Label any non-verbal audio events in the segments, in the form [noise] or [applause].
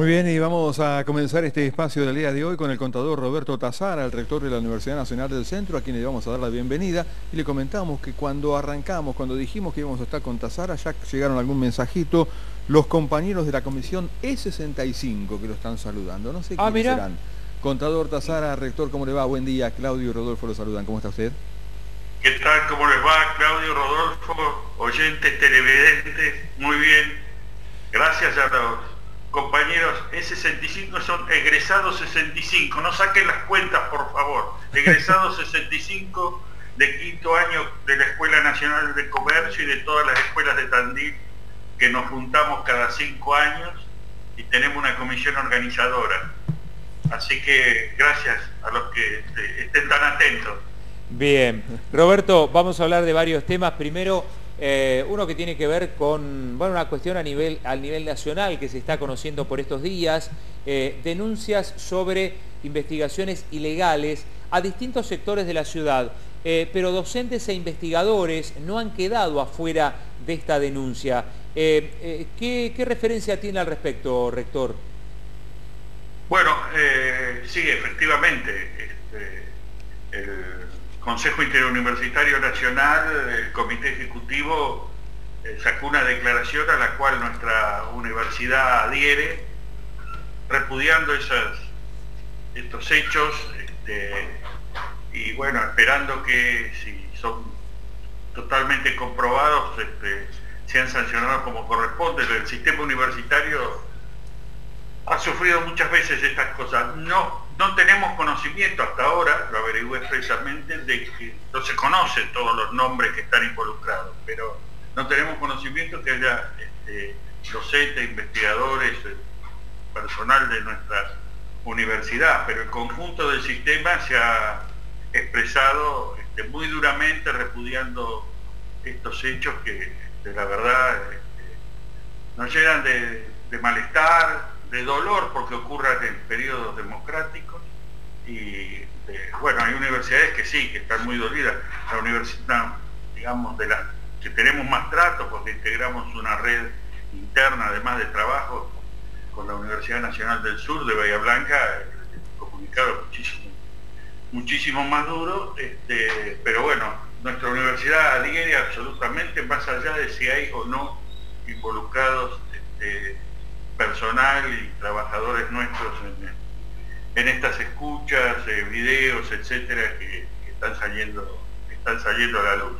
Muy bien, y vamos a comenzar este espacio del día de hoy con el contador Roberto Tazara, el rector de la Universidad Nacional del Centro, a quien le vamos a dar la bienvenida. Y le comentamos que cuando arrancamos, cuando dijimos que íbamos a estar con Tazara, ya llegaron algún mensajito los compañeros de la comisión E65 que lo están saludando. No sé ah, quiénes serán. Contador Tazara, rector, ¿cómo le va? Buen día. Claudio y Rodolfo lo saludan. ¿Cómo está usted? ¿Qué tal? ¿Cómo les va? Claudio, Rodolfo, oyentes, televidentes. Muy bien. Gracias a los compañeros, E65 son egresados 65, no saquen las cuentas por favor, egresados [laughs] 65 de quinto año de la Escuela Nacional de Comercio y de todas las escuelas de Tandil que nos juntamos cada cinco años y tenemos una comisión organizadora. Así que gracias a los que este, estén tan atentos. Bien, Roberto, vamos a hablar de varios temas. Primero, eh, uno que tiene que ver con bueno, una cuestión a nivel, nivel nacional que se está conociendo por estos días, eh, denuncias sobre investigaciones ilegales a distintos sectores de la ciudad, eh, pero docentes e investigadores no han quedado afuera de esta denuncia. ¿qué, referencia tiene al respecto, rector? Bueno, sí, efectivamente, este, Consejo Interuniversitario Nacional, el Comité Ejecutivo, eh, sacó una declaración a la cual nuestra universidad adhiere, repudiando estos hechos este, y bueno, esperando que si son totalmente comprobados este, sean sancionados como corresponde. El sistema universitario ha sufrido muchas veces estas cosas. No, no tenemos conocimiento hasta ahora, lo averigué expresamente, de que no se conocen todos los nombres que están involucrados, pero no tenemos conocimiento que haya este, docentes, investigadores, eh, personal de nuestra universidad, pero el conjunto del sistema se ha expresado este, muy duramente repudiando estos hechos que de la verdad este, nos llenan de malestar, de dolor porque ocurran en periodos democráticos y bueno, hay universidades que sí, que están muy dolidas. La universidad, digamos, de las que tenemos más trato porque integramos una red interna además de trabajo con la Universidad Nacional del Sur de Bahía Blanca, comunicado muchísimo, muchísimo más duro, este, pero bueno, nuestra universidad adhiere absolutamente más allá de si hay o no involucrados este, personal y trabajadores nuestros en, estas escuchas, eh, videos, etcétera, que, están saliendo, están saliendo a la luz.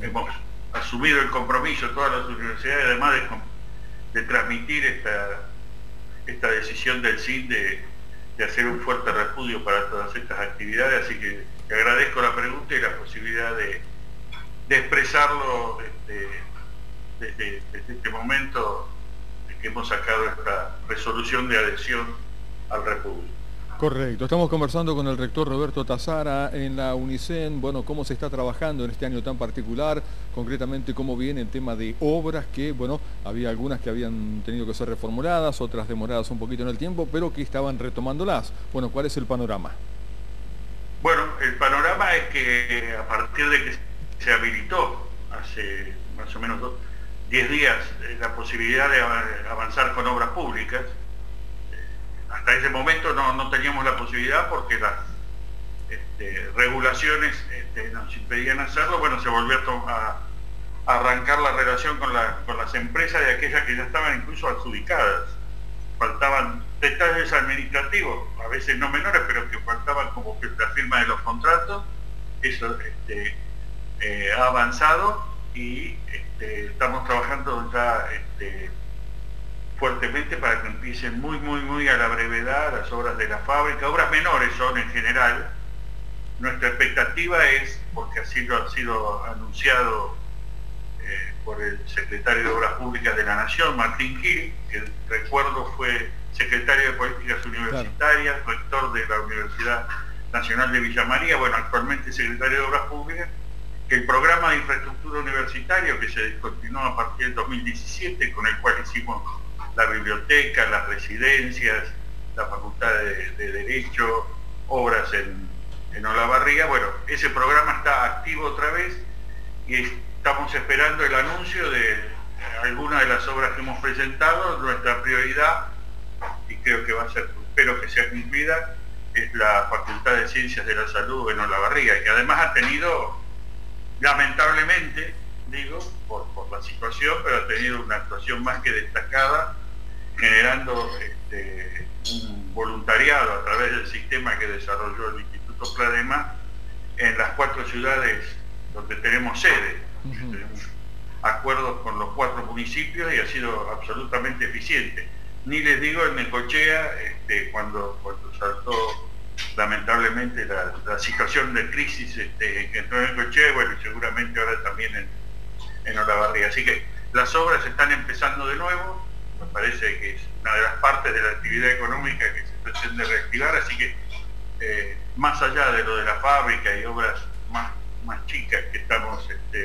Hemos asumido el compromiso todas las universidades, además de, transmitir esta, esta decisión del CIN de, hacer un fuerte repudio para todas estas actividades, así que te agradezco la pregunta y la posibilidad de, expresarlo desde, desde este momento que hemos sacado esta resolución de adhesión al República. Correcto, estamos conversando con el rector Roberto Tazara en la UNICEN, bueno, cómo se está trabajando en este año tan particular, concretamente cómo viene el tema de obras, que bueno, había algunas que habían tenido que ser reformuladas, otras demoradas un poquito en el tiempo, pero que estaban retomándolas. Bueno, ¿cuál es el panorama? Bueno, el panorama es que a partir de que se habilitó hace más o menos dos, 10 días eh, la posibilidad de avanzar con obras públicas. Hasta ese momento no, teníamos la posibilidad porque las este, regulaciones este, nos impedían hacerlo. Bueno, se volvió a, arrancar la relación con, las empresas de aquellas que ya estaban incluso adjudicadas. Faltaban detalles administrativos, a veces no menores, pero que faltaban como que la firma de los contratos. Eso este, eh, ha avanzado y estamos trabajando ya fuertemente para que empiecen muy, muy, muy a la brevedad las obras de la fábrica. Obras menores son en general. Nuestra expectativa es, porque así lo ha sido anunciado eh, por el secretario de Obras Públicas de la Nación, Martín Gil, que recuerdo fue secretario de Políticas Universitarias, rector de la Universidad Nacional de Villa María, bueno, actualmente secretario de Obras Públicas, que el programa de infraestructura universitario que se descontinuó a partir del 2017, con el cual hicimos la biblioteca, las residencias, la facultad de, Derecho, obras en, en Olavarría, bueno, ese programa está activo otra vez y estamos esperando el anuncio de algunas de las obras que hemos presentado, nuestra prioridad y va a ser, espero que sea cumplida, es la Facultad de Ciencias de la Salud en Olavarría, que además ha tenido, lamentablemente, digo, por, la situación, pero ha tenido una actuación más que destacada, generando este, un voluntariado a través del sistema que desarrolló el Instituto Pladema en las cuatro ciudades donde tenemos sede. Tenemos acuerdos con los cuatro municipios y ha sido absolutamente eficiente. Ni les digo en Necochea, este, cuando, cuando saltó lamentablemente la, situación de crisis este, que entró en Necochea, bueno, y seguramente ahora también en, en Olavarría. Así que las obras están empezando de nuevo, me parece que es una de las partes de la actividad económica que se pretende reactivar, así que eh, más allá de lo de la fábrica y obras más, más chicas que estamos este,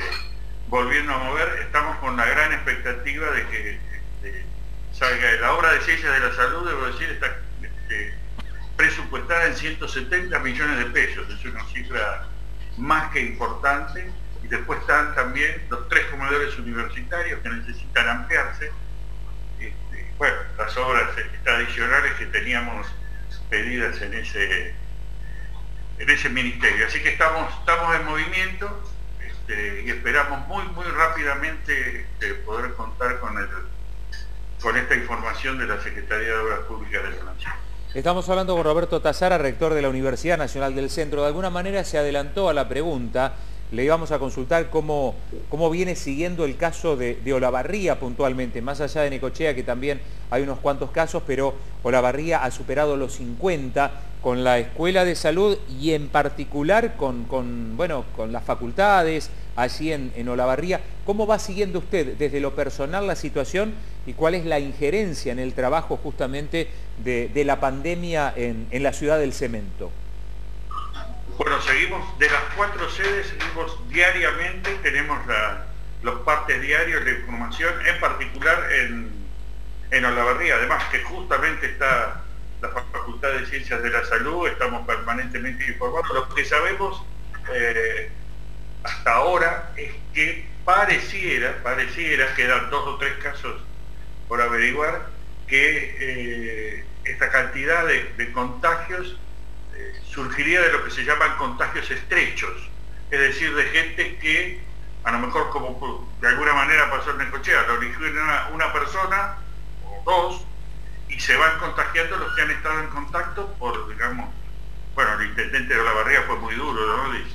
volviendo a mover, estamos con la gran expectativa de que este, salga la obra de ciencias de la salud, debo decir, está este, presupuestada en 170 millones de pesos, es una cifra más que importante, y después están también los tres comedores universitarios que necesitan ampliarse, bueno, las obras adicionales que teníamos pedidas en ese en ese ministerio. Así que estamos, estamos en movimiento este, y esperamos muy, muy rápidamente este, poder contar con, el, con esta información de la Secretaría de Obras Públicas de la Nación. Estamos hablando con Roberto Tazara, rector de la Universidad Nacional del Centro. De alguna manera se adelantó a la pregunta le íbamos a consultar cómo, cómo viene siguiendo el caso de, Olavarría puntualmente, más allá de Necochea, que también hay unos cuantos casos, pero Olavarría ha superado los 50 con la Escuela de Salud y en particular con, con bueno, con las facultades allí en, en, Olavarría. ¿Cómo va siguiendo usted desde lo personal la situación y cuál es la injerencia en el trabajo justamente de, la pandemia en, en la ciudad del cemento? Bueno, seguimos, de las cuatro sedes, seguimos diariamente, tenemos los partes diarios de información, en particular en, en Olavarría, además que justamente está la Facultad de Ciencias de la Salud, estamos permanentemente informados. Lo que sabemos eh, hasta ahora es que pareciera, pareciera, quedan dos o tres casos por averiguar, que eh, esta cantidad de contagios surgiría de lo que se llaman contagios estrechos, es decir, de gente que a lo mejor como de alguna manera pasó en cochea, lo originó una, persona o dos y se van contagiando los que han estado en contacto por, digamos, bueno, el intendente de la barriga fue muy duro, ¿no? Y,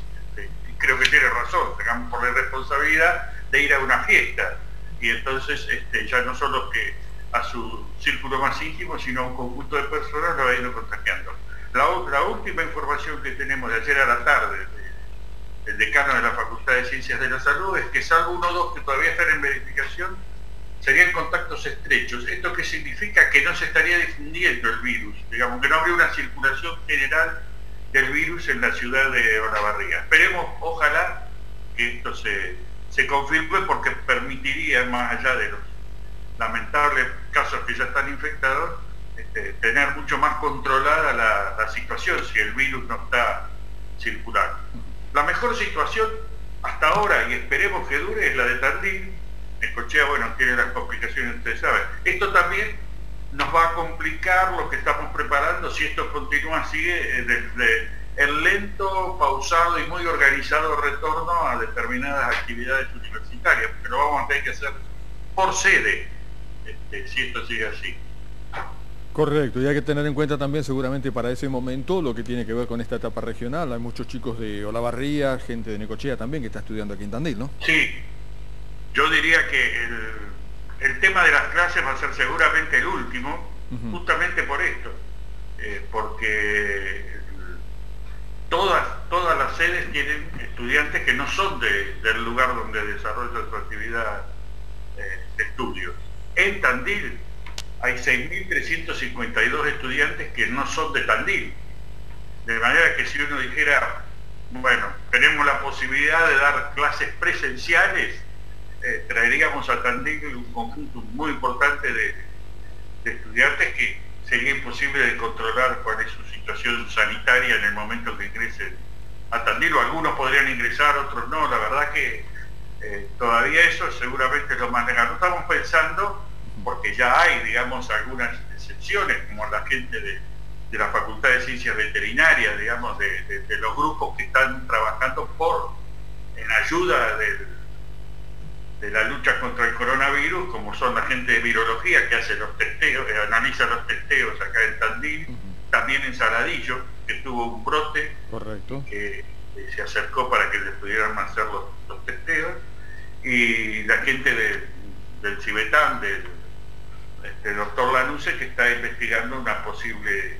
creo que tiene razón, digamos, por la responsabilidad de ir a una fiesta. Y entonces este, ya no solo que a su círculo más íntimo, sino a un conjunto de personas lo ha ido contagiando. La, última información que tenemos de ayer a la tarde del decano de la Facultad de Ciencias de la Salud es que salvo uno o dos que todavía están en verificación, serían contactos estrechos. ¿Esto qué significa? Que no se estaría difundiendo el virus, digamos, que no habría una circulación general del virus en la ciudad de Olavarría. Esperemos, ojalá, que esto se, se confirme porque permitiría, más allá de los lamentables casos que ya están infectados, este, tener mucho más controlada la, situación si el virus no está circulando. La mejor situación hasta ahora, y esperemos que dure, es la de Tandil. Escochea, bueno, tiene las complicaciones, ustedes saben. Esto también nos va a complicar lo que estamos preparando si esto continúa así, eh, desde el lento, pausado y muy organizado retorno a determinadas actividades universitarias, lo vamos a tener que hacer por sede, este, si esto sigue así. Correcto, y hay que tener en cuenta también seguramente para ese momento lo que tiene que ver con esta etapa regional. Hay muchos chicos de Olavarría, gente de Necochea también que está estudiando aquí en Tandil, ¿no? Sí, yo diría que el, tema de las clases va a ser seguramente el último, justamente por esto, eh, porque todas, todas las sedes tienen estudiantes que no son del lugar donde desarrolla su actividad eh, de estudios. En Tandil hay 6.352 estudiantes que no son de Tandil. De manera que si uno dijera, bueno, tenemos la posibilidad de dar clases presenciales, eh, traeríamos a Tandil un conjunto muy importante de, estudiantes que sería imposible de controlar cuál es su situación sanitaria en el momento que ingresen a Tandil, algunos podrían ingresar, otros no, la verdad que eh, todavía eso seguramente lo más negativo. Estamos pensando porque ya hay, digamos, algunas excepciones como la gente de, la Facultad de Ciencias Veterinarias, digamos, de, los grupos que están trabajando por, en ayuda de la lucha contra el coronavirus, como son la gente de virología que hace los testeos, eh, analiza los testeos acá en Tandil, también en Saladillo, que tuvo un brote, Correcto. que se acercó para que le pudieran hacer los, testeos, y la gente del Cibetán, del este, doctor Lanuse, que está investigando una posible,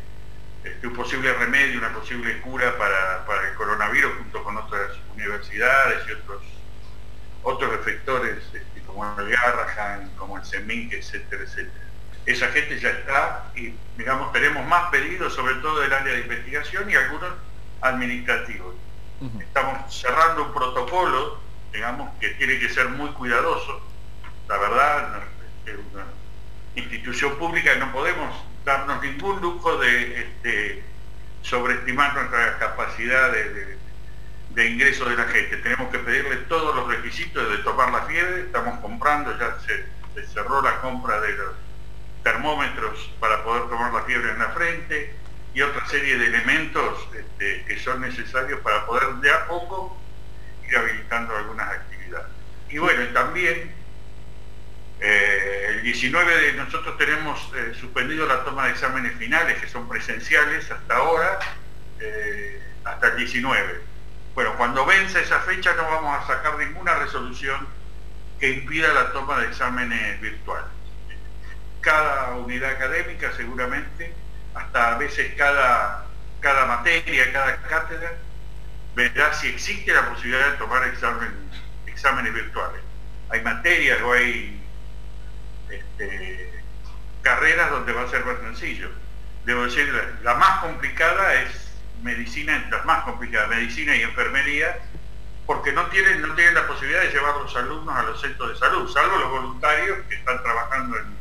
este, un posible remedio, una posible cura para, el coronavirus junto con otras universidades y otros, otros efectores este, como el Garrahan, como el CEMIC, etcétera, etcétera. Esa gente ya está y, digamos, tenemos más pedidos, sobre todo del área de investigación y algunos administrativos. Estamos cerrando un protocolo, digamos, que tiene que ser muy cuidadoso. La verdad, es una institución pública no podemos darnos ningún lujo de este, sobreestimar nuestra capacidad de, ingreso de la gente. Tenemos que pedirle todos los requisitos de tomar la fiebre. Estamos comprando, ya se, cerró la compra de los termómetros para poder tomar la fiebre en la frente y otra serie de elementos este, que son necesarios para poder de a poco ir habilitando algunas actividades. Y bueno, también eh, el 19 de nosotros tenemos eh, suspendido la toma de exámenes finales que son presenciales hasta ahora, eh, hasta el 19. Bueno, cuando vence esa fecha no vamos a sacar ninguna resolución que impida la toma de exámenes virtuales. Cada unidad académica seguramente hasta a veces cada, cada materia, cada cátedra, verá si existe la posibilidad de tomar exámenes virtuales. Hay materias o hay este, carreras donde va a ser más sencillo. Debo decir, la, más complicada es medicina, las más complicadas, medicina y enfermería, porque no tienen, no tienen la posibilidad de llevar los alumnos a los centros de salud, salvo los voluntarios que están trabajando en,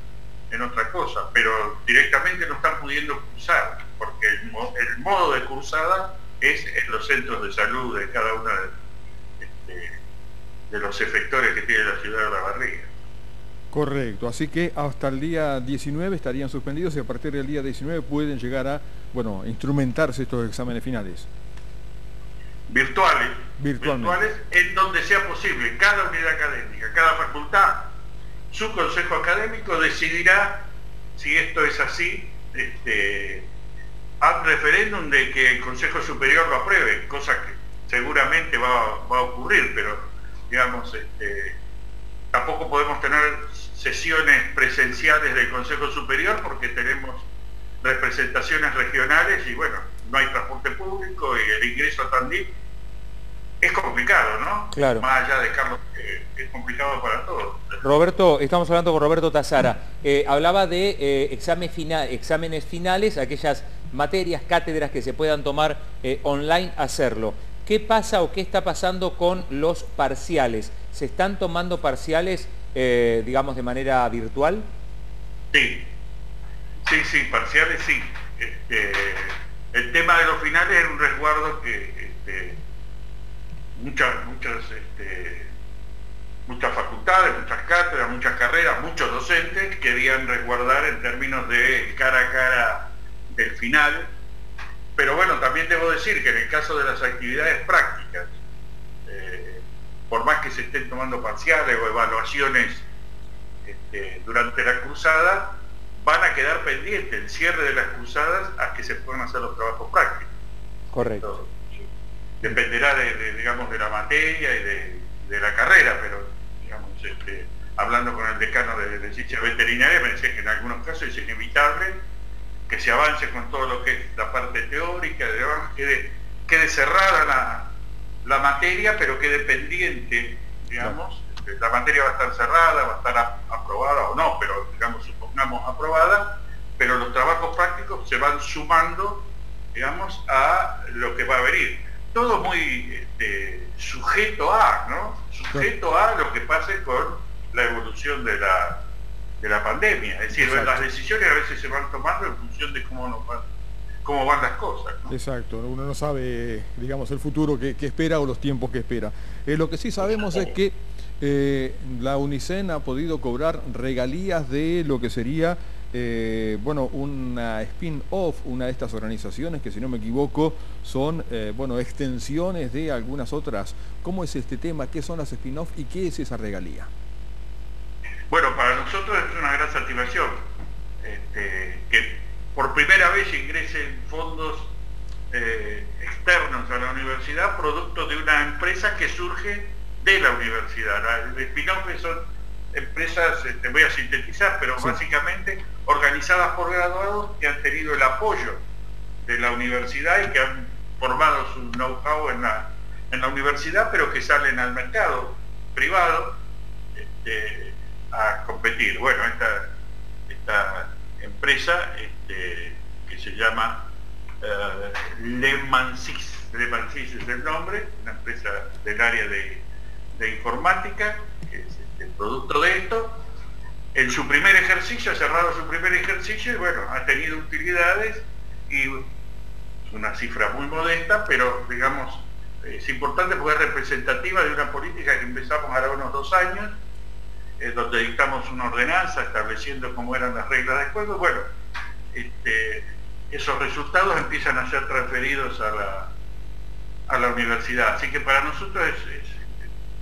en otra cosa, pero directamente no están pudiendo cursar, porque el, modo de cursada es en los centros de salud de cada uno de, este, de los efectores que tiene la ciudad de La Barriga. Correcto, así que hasta el día 19 estarían suspendidos y a partir del día 19 pueden llegar a, bueno, instrumentarse estos exámenes finales. Virtuales. Virtuales en donde sea posible. Cada unidad académica, cada facultad su consejo académico decidirá si esto es así este, a referéndum de que el Consejo Superior lo apruebe, cosa que seguramente va, a ocurrir, pero digamos, este, tampoco podemos tener sesiones presenciales del Consejo Superior porque tenemos representaciones regionales y bueno, no hay transporte público y el ingreso a Tandil es complicado, ¿no? Claro. Más allá de Carlos, es complicado para todos. Roberto, estamos hablando con Roberto Tazara. Eh, hablaba de eh, exámenes finales, aquellas materias, cátedras que se puedan tomar eh, online, hacerlo. ¿Qué pasa o qué está pasando con los parciales? ¿Se están tomando parciales, digamos, de manera virtual? Sí, sí, sí, parciales sí. Este, el tema de los finales es un resguardo que este, muchas, muchas, este, muchas facultades, muchas cátedras, muchas carreras, muchos docentes querían resguardar en términos de cara a cara del final. Pero bueno, también debo decir que en el caso de las actividades prácticas, eh, por más que se estén tomando parciales o evaluaciones este, durante la cruzada, van a quedar pendientes el cierre de las cruzadas a que se puedan hacer los trabajos prácticos. Correcto dependerá de, digamos, de la materia y de, la carrera, pero digamos, este, hablando con el decano de, de ciencias veterinarias, me decía que en algunos casos es inevitable que se avance con todo lo que es la parte teórica, quede, quede cerrada la, materia, pero quede pendiente, digamos, este, la materia va a estar cerrada, va a estar aprobada o no, pero digamos, supongamos aprobada, pero los trabajos prácticos se van sumando, digamos, a lo que va a venir todo muy este, sujeto a, ¿no? Sujeto a lo que pase con la evolución de la, de la pandemia. Es decir, las decisiones a veces se van tomando en función de cómo, nos van, cómo van las cosas. Exacto, uno no sabe, digamos, el futuro que, espera o los tiempos que espera. Eh, lo que sí sabemos es que eh, la UNICEN ha podido cobrar regalías de lo que sería eh, bueno, una spin-off, una de estas organizaciones que si no me equivoco son, bueno, extensiones de algunas otras. ¿Cómo es este tema? ¿Qué son las spin-off y qué es esa regalía? Bueno, para nosotros es una gran satisfacción este, por primera vez ingresen fondos eh, externos a la universidad, producto de una empresa que surge de la universidad. Los spin-off son empresas, te este, voy a sintetizar, pero básicamente organizadas por graduados que han tenido el apoyo de la universidad y que han formado su know-how en la, en la universidad, pero que salen al mercado privado este, a competir. Bueno, esta, esta empresa este, que se llama uh, Le Mansis, Le Mansis es el nombre, una empresa del área de, informática, que es el producto de esto, en su primer ejercicio, ha cerrado su primer ejercicio y bueno, ha tenido utilidades y es una cifra muy modesta, pero digamos, es importante porque es representativa de una política que empezamos ahora unos dos años, donde dictamos una ordenanza estableciendo cómo eran las reglas de juego. Bueno, este, esos resultados empiezan a ser transferidos a la, a la universidad. Así que para nosotros es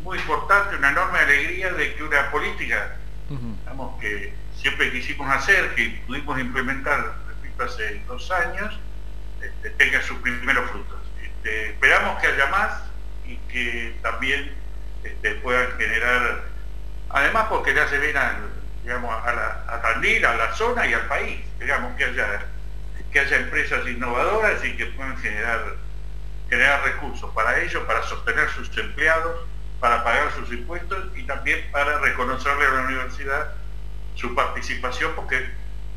muy importante, una enorme alegría de que una política, que siempre quisimos hacer, que pudimos implementar, hace dos años, este, tenga sus primeros frutos. Este, esperamos que haya más y que también este, puedan generar, además porque le hace bien a, digamos, a, la, a Tandil, a la zona y al país, digamos, que haya, que haya empresas innovadoras y que puedan generar, generar recursos para ellos, para sostener sus empleados para pagar sus impuestos y también para reconocerle a la universidad su participación porque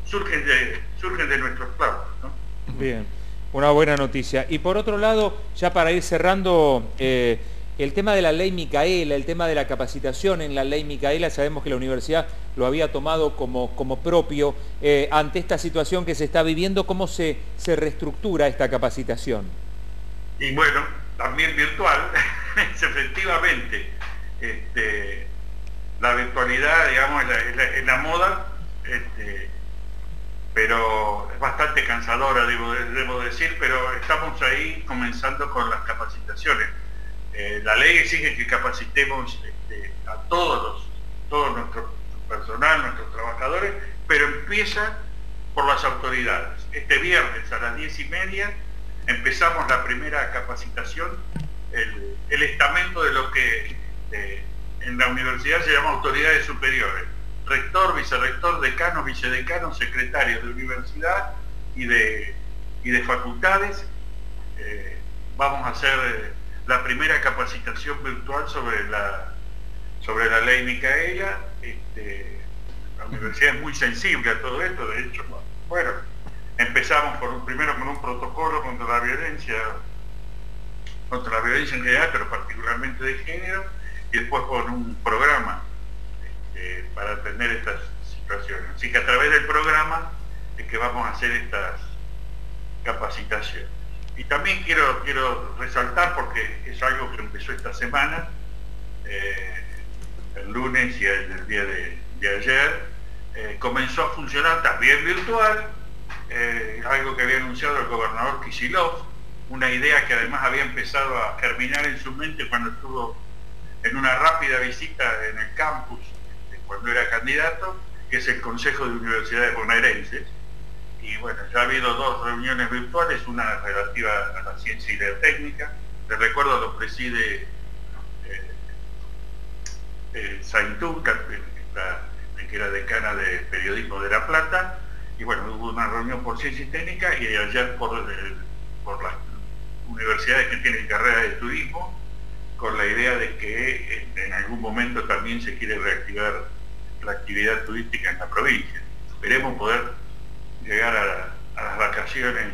surgen de, surgen de nuestros planos. Bien, una buena noticia. Y por otro lado, ya para ir cerrando, eh, el tema de la ley Micaela, el tema de la capacitación en la ley Micaela, sabemos que la universidad lo había tomado como, como propio. Eh, ante esta situación que se está viviendo, ¿cómo se, se reestructura esta capacitación? Y bueno, también virtual, [laughs] efectivamente. Este, la virtualidad, digamos, es la, moda, este, pero es bastante cansadora, debo, decir, pero estamos ahí comenzando con las capacitaciones. Eh, la ley exige que capacitemos este, a todos los, todo nuestro personal, nuestros trabajadores, pero empieza por las autoridades. Este viernes a las diez y media empezamos la primera capacitación, el, estamento de lo que en la universidad se llama autoridades superiores, rector, vicerrector, decano, vicedecano, secretario de universidad y de, de facultades. Eh, vamos a hacer eh, la primera capacitación virtual sobre la, sobre la ley Micaela. Este, la universidad es muy sensible a todo esto, de hecho, bueno, Empezamos primero con un protocolo contra la violencia, contra la violencia en general, pero particularmente de género, y después con un programa este, para atender estas situaciones. Así que a través del programa es que vamos a hacer estas capacitaciones. Y también quiero, quiero resaltar, porque es algo que empezó esta semana, eh, el lunes y el, día de, ayer, eh, comenzó a funcionar también virtual, eh, algo que había anunciado el gobernador Kisilov, una idea que además había empezado a germinar en su mente cuando estuvo en una rápida visita en el campus, este, cuando era candidato, que es el Consejo de Universidades Bonaerenses. Y bueno, ya ha habido dos reuniones virtuales, una relativa a la ciencia y la técnica. Les recuerdo lo preside eh, eh Saintú, que era decana de periodismo de La Plata, y bueno, hubo una reunión por ciencia técnica y ayer por, eh, por las universidades que tienen carrera de turismo, con la idea de que este, en algún momento también se quiere reactivar la actividad turística en la provincia. Esperemos poder llegar a, las vacaciones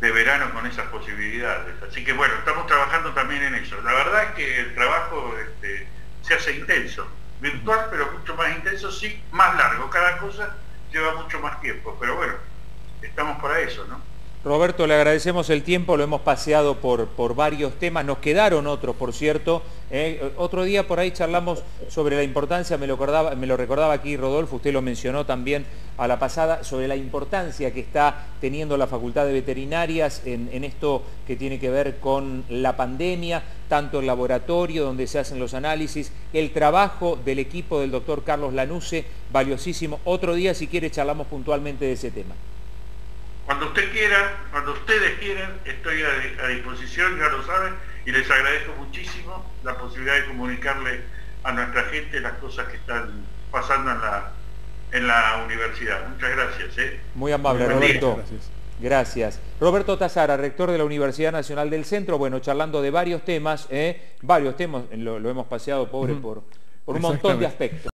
de verano con esas posibilidades. Así que bueno, estamos trabajando también en eso. La verdad es que el trabajo este, se hace intenso, virtual, pero mucho más intenso, sí, más largo. Cada cosa lleva mucho más tiempo, pero bueno, estamos para eso, ¿no? Roberto, le agradecemos el tiempo, lo hemos paseado por, por varios temas, nos quedaron otros, por cierto. ¿eh? otro día por ahí charlamos sobre la importancia, me lo, recordaba, aquí Rodolfo, usted lo mencionó también a la pasada, sobre la importancia que está teniendo la Facultad de Veterinarias en, en esto que tiene que ver con la pandemia, tanto el laboratorio donde se hacen los análisis, el trabajo del equipo del doctor Carlos Lanuse, valiosísimo. Otro día, si quiere, charlamos puntualmente de ese tema. Cuando usted quiera, cuando ustedes quieran, estoy a, disposición, ya lo saben, y les agradezco muchísimo la posibilidad de comunicarle a nuestra gente las cosas que están pasando en la, en la universidad. Muchas gracias. ¿eh? Muy amable, Roberto. Gracias. Gracias. Roberto Tazara, rector de la Universidad Nacional del Centro, bueno, charlando de varios temas, ¿eh? varios temas, lo, hemos paseado, pobre, por, por un montón de aspectos.